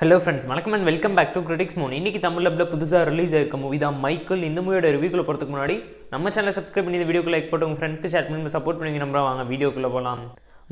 Hello friends வணக்கம் and welcome back to critics moon இன்னைக்கு தமிழ் புதுசாக ரிலீஸ் ஆயிருக்க மூவி தான் மைக்கேல் இந்த மூவியோட ரிவ்யூக்குள்ள போகிறதுக்கு முன்னாடி நம்ம சேனலை சப்ஸ்கிரைப் பண்ணி இந்த வீடியோக்கு லைக் போட்டு உங்கள் ஃப்ரெண்ட்ஸ்க்கு ஷேர் பண்ணி சப்போர்ட் பண்ணி நம்புறோம் வாங்க வீடியோக்குள்ளே போகலாம்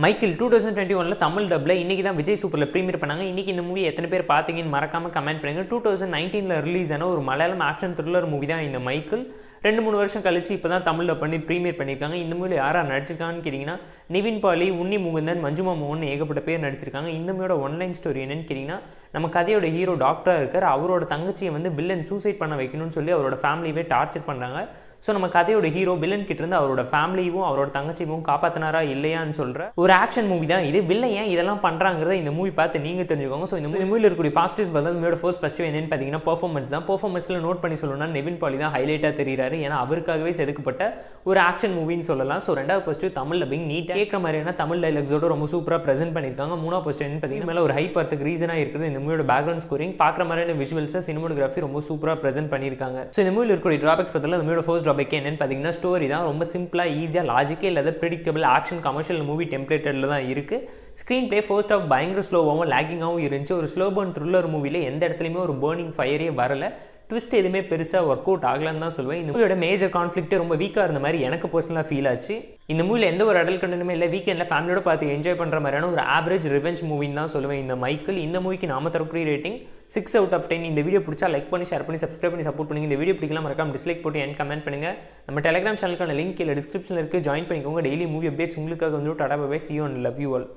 மைக்கிள் டூ தௌசண்ட் டுவெண்ட்டி ஒனில் தமிழ் டப்பில் இன்றைக்கி தான் விஜய் சூப்பரில் ப்ரீமியர் பண்ணாங்க. இன்றைக்கி இந்த மூவி எத்தனை பேர் பார்த்தீங்கன்னு மறக்காம கமெண்ட் பண்ணுங்க. டூ தௌசண்ட் நைன்டீனில் ரிலீஸ் ஆன ஒரு மலையாளம் ஆக்ஷன் த்ரில்லர் மூவி தான் இந்த மைக்கேல். ரெண்டு மூணு வருஷம் கழிச்சு இப்போ தான் தமிழில் பண்ணி ப்ரீமியர் பண்ணியிருக்காங்க. இந்த மூவியில் யாராக நடிச்சிருக்காங்கன்னு கேட்டிங்கன்னா நிவின் பாலி உன்னி முகுந்தன் மஞ்சுமா மோகன் ஏகப்பட்ட பேர் நடிச்சிருக்காங்க. இந்த மூவியோட ஒன்லைன் ஸ்டோரி என்னன்னு கேட்டிங்கன்னா நம்ம கதையோட ஹீரோ டாக்டராக இருக்கார். அவரோட தங்கச்சியை வந்து வில்லன் சூசைட் பண்ண வைக்கணும்னு சொல்லி அவரோட ஃபேமிலியவே டார்ச்சர் பண்ணுறாங்க ஸோ நம்ம கதையோட ஹீரோ வில்லன் கிட்ட இருந்து அவரோட ஃபேமிலியும் அவரோட தங்கச்சியும் காப்பாத்தினாரா இல்லையான்னு சொல்ற ஒரு ஆக்ஷன் மூவி தான் இது. வில்லை ஏன் இதெல்லாம் பண்றாங்கிறத இந்த மூவி பார்த்து நீங்க தெரிஞ்சுக்கோங்க. ஸோ இந்த மூவியில் இருக்கக்கூடிய பாசிட்டிவ் பதில் மூவியோட ஃபர்ஸ்ட் ஃபஸ்ட்டு என்னன்னு பார்த்தீங்கன்னா பர்ஃபார்மன்ஸ் தான். பர்ஃபார்மன்ஸில் நோட் பண்ணி சொல்லணும்னா நெவின் பாலி தான் ஹைலைட்டாக தெரிகிறாரு ஏன்னா அவருக்காகவே செதுக்கப்பட்ட ஒரு ஆக்ஷன் மூவின்னு சொல்லலாம். ஸோ ரெண்டாவது ஃபஸ்ட்டு தமிழில் பிங் நீட்டாக கேட்குற மாதிரியான தமிழ் டைலாக்ஸோட ரொம்ப சூப்பராக ப்ரெசென்ட் பண்ணியிருக்காங்க. மூணாவது ஃபஸ்ட் என்னன்னு பார்த்தீங்கன்னா மேலே ஒரு ஹைப் வரத்துக்கு ரீசனாக இருக்குது. இந்த மூவியோட பேக்ரவுண்ட் ஸ்கோரிங் பார்க்குற மாதிரியான விஷுவல்ஸை சினிமோகிராஃபி ரொம்ப சூப்பராக ப்ரெசென்ட் பண்ணியிருக்காங்க. ஸோ இந்த மூவியில் இருக்கக்கூடிய ட்ராபேக்ஸ் பற்றில இந்த மூவியோட ஃபர்ஸ்ட் ட்ராபேக் என்னென்னு பார்த்தீங்கன்னா ஸ்டோரி தான் ரொம்ப சிம்பிளாக ஈஸியாக லாஜிக்கே இல்லாத ப்ரிடிக்டபிள் ஆக்ஷன் கமர்ஷியல் மூவி டெம்ப்ளேட்டடில் தான் இருக்குது ஸ்க்ரீன் ப்ளே ஃபர்ஸ்ட் ஆஃப் பயங்கர ஸ்லோவாகவும் லேக்கிங்காகவும் இருந்துச்சு. ஒரு ஸ்லோ பர்ன் த்ரில்லர் மூவியில் எந்த இடத்துலையுமே ஒரு பேர்னிங் ஃபயரே வரல. ட்விஸ்ட் எதுவுமே பெருசாக ஒர்க் அவுட் ஆகலன்னு தான் சொல்லுவேன் இந்த மூவியோட மேஜர் கான்ஃப்ளிக்ட்டு ரொம்ப வீக்காக இருந்த மாதிரி எனக்கு பர்சனலாக ஃபீல் ஆச்சு. இந்த மூவியில் எந்த ஒரு அடல் கண்டனுமே இல்லை. வீக்கெண்டில் ஃபேமிலியோட பார்த்து என்ஜாய் பண்ணுற மாதிரியான ஒரு ஆவரேஜ் ரிவெஞ்ச் மூவின்னு தான் சொல்லுவேன். இந்த மைக்கிள் இந்த மூவிக்கு நாம தரக்கூடிய rating six out of ten இந்த வீடியோ பிடிச்சா லைக் பண்ணி ஷேர் பண்ணி சப்ஸ்கிரைப் பண்ணி சப்போர்ட் பண்ணுங்க. இந்த வீடியோ பிடிக்கலாம் மறக்காம டிஸ்லைக் போட்டு என் கமெண்ட் பண்ணுங்க. நம்ம டெலிகிராம் சேனலுக்கான லிங்க் கீழே டிஸ்கிரிப்ஷனில் இருக்குது ஜாயின் பண்ணிக்கோங்க. டெய்லி மூவி அப்டேட்ஸ் உங்களுக்காக வந்து tata bye see one love you all